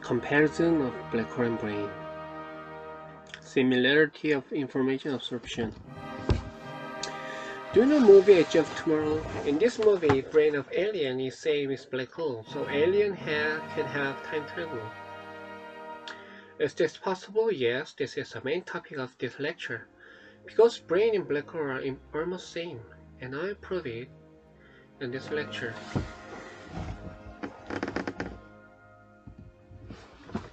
Comparison of black hole and brain. Similarity of information absorption. Do you know movie Edge of Tomorrow? In this movie, brain of alien is same as black hole, so alien ha can have time travel. Is this possible? Yes, this is the main topic of this lecture. Because brain and black hole are almost same, and I prove it in this lecture.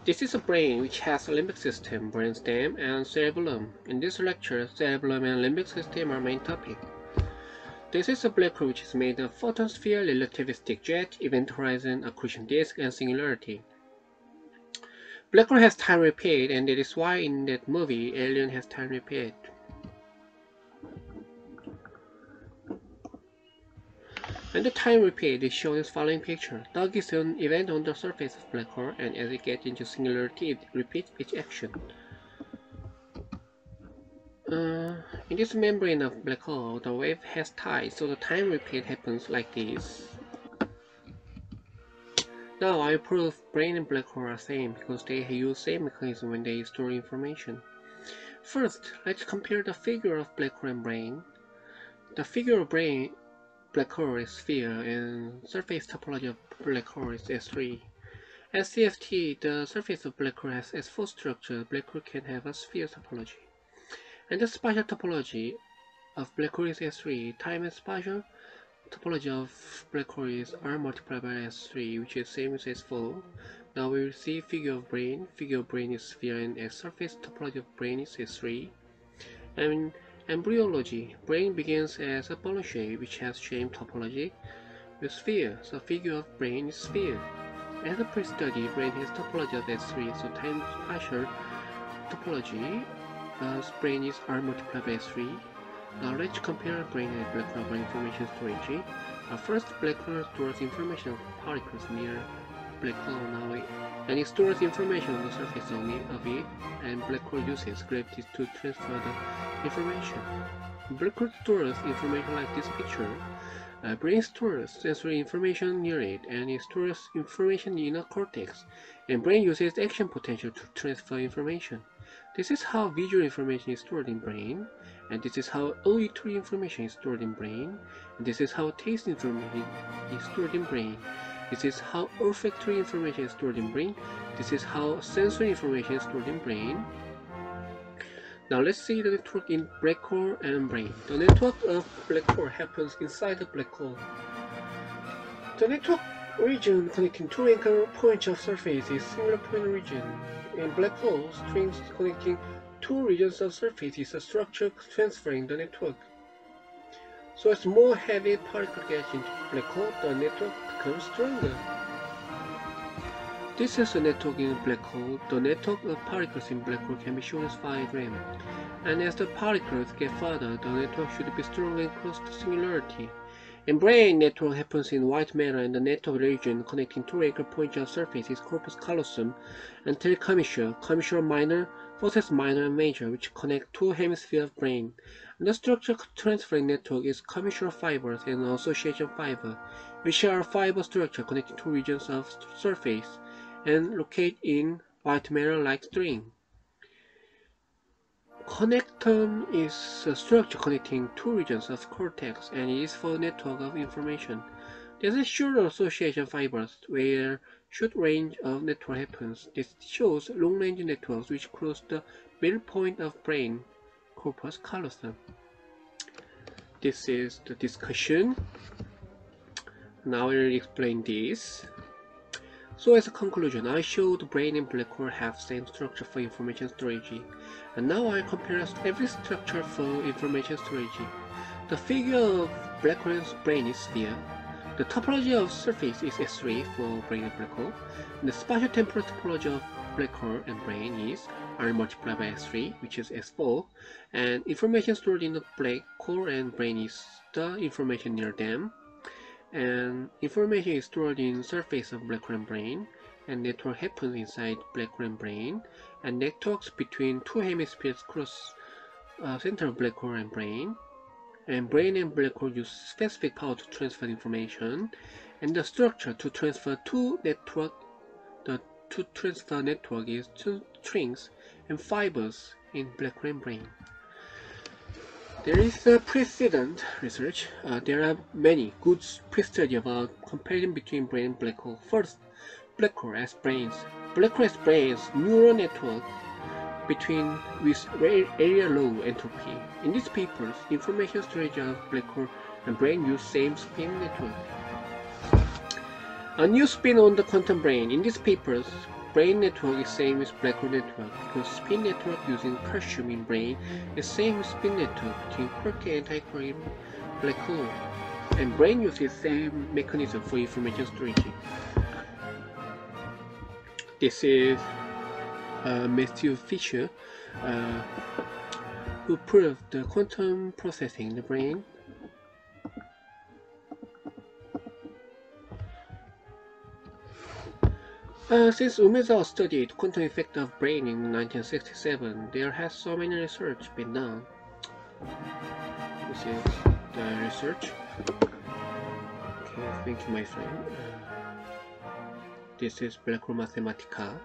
This is a brain which has a limbic system, brainstem, and cerebellum. In this lecture, cerebellum and limbic system are main topic. This is a black hole which is made of photosphere, relativistic jet, event horizon, accretion disk, and singularity. Black hole has time repeat, and that is why in that movie, Alien has time repeat. And the time repeat is shown the following picture. Dog is an event on the surface of black hole, and as it gets into singularity, it repeats its action. Uh, in this membrane of black hole, the wave has tides, so the time repeat happens like this. Now I prove brain and black hole are same because they use same mechanism when they store information. First, let's compare the figure of black hole and brain. The figure of brain black hole is sphere and surface topology of black hole is S3. As CFT, the surface of black hole has S4 structure, black hole can have a sphere topology. And the spatial topology of black hole is S3, time and spatial topology of black hole is R multiplied by S3, which is same as S4. Now we will see figure of brain, figure of brain is sphere and S surface topology of brain is S3. And Embryology. Brain begins as a ball shape which has shape topology with sphere, so figure of brain is sphere. As a pre-study, brain has topology of S3, so time spatial topology, thus brain is R multiplied by S3. Now let's compare brain and black hole information storage. Uh, first, black hole stores information of particles near black hole and it stores information on the surface of it and black hole uses gravity to transfer the information. Black hole stores information like this picture. Uh, brain stores sensory information near it and it stores information in a cortex and brain uses action potential to transfer information. This is how visual information is stored in brain and this is how auditory information is stored in brain and this is how taste information is stored in brain this is how olfactory information is stored in brain. This is how sensory information is stored in brain. Now let's see the network in black hole and brain. The network of black hole happens inside the black hole. The network region connecting two anchor points of surface is singular point region. In black holes, strings connecting two regions of surface is a structure transferring the network. So as more heavy particles get into black hole, the network becomes stronger. This is a network in a black hole. The network of particles in black hole can be shown as diagram. And as the particles get farther, the network should be stronger and close to singularity. In brain, network happens in white matter and the network region connecting two anchor points on surface is corpus callosum and commissure, commissure minor, forceps minor and major, which connect two hemispheres of brain. The structure transferring network is commissural fibers and association fiber, which are fiber structure connecting two regions of surface and locate in white matter-like string. Connectome is a structure connecting two regions of cortex and is for network of information. There's a short association fibers where short range of network happens. This shows long range networks which cross the middle point of brain corpus callosum. This is the discussion. Now I will explain this. So as a conclusion, I showed brain and black hole have same structure for information storage. And now I compare every structure for information storage. The figure of black hole's brain is sphere. The topology of surface is S3 for brain and black hole. The spatial temporal topology of black hole and brain is R multiplied by S3, which is S4, and information stored in the black hole and brain is the information near them, and information is stored in surface of black hole and brain, and network happens inside black hole and brain, and networks between two hemispheres cross uh, center of black hole and brain, and brain and black hole use specific power to transfer information, and the structure to transfer two network the to transfer network is to strings and fibers in black hole brain. There is a precedent research. Uh, there are many good pre-study about comparison between brain and black hole. First, black hole as brains. Black hole as brains neural network between with area law entropy. In these papers, information storage of black hole and brain use same spin network. A new spin on the quantum brain. In these papers, brain network is same as black hole network because spin network using calcium in brain is same spin network between and antiquark black hole. And brain uses same mechanism for information storage. This is Matthew Fisher, uh, who proved the quantum processing in the brain. Uh, since Umezawa studied quantum effect of brain in 1967, there has so many research been done. This is the research. Okay, thank you, my friend. Uh, this is Black Mathematica.